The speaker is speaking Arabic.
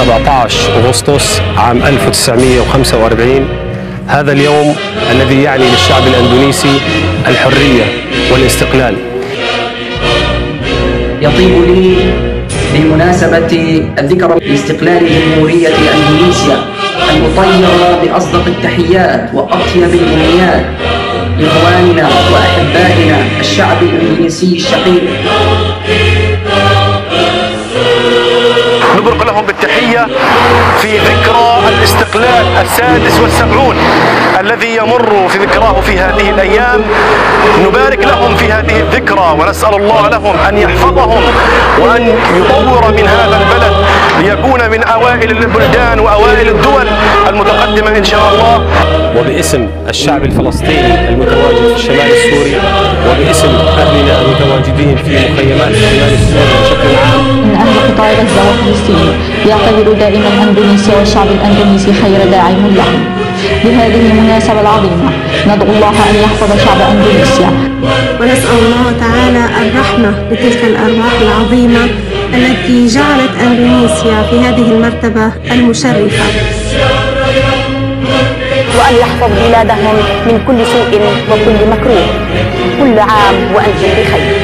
14 أغسطس عام 1945 هذا اليوم الذي يعني للشعب الأندونيسي الحرية والاستقلال. يطيب لي بمناسبة الذكرى لاستقلال جمهورية أندونيسيا المطيرة بأصدق التحيات وأطيب الأمنيات لإخواننا وأحبائنا الشعب الإندونيسي الشقيق. في ذكرى الاستقلال السادس والسبعون الذي يمر في ذكراه في هذه الأيام. نبارك لهم في هذه الذكرى ونسأل الله لهم أن يحفظهم وأن يطور من هذا البلد ليكون من أوائل البلدان وأوائل الدول المتقدمة إن شاء الله. وباسم الشعب الفلسطيني المتواجد في الشمال السوري وباسم أهلنا المتواجدين في مخيمات الشمال السوري بشكل عام. قطاع غزة وفلسطين يعتبر دائما أندونيسيا والشعب الأندونيسي خير داعم لهم بهذه المناسبة العظيمة ندعو الله أن يحفظ شعب أندونيسيا. ونسأل الله تعالى الرحمة لتلك الأرواح العظيمة التي جعلت أندونيسيا في هذه المرتبة المشرفة. وأن يحفظ بلادهم من كل سوء وكل مكروه. كل عام وأنتم بخير.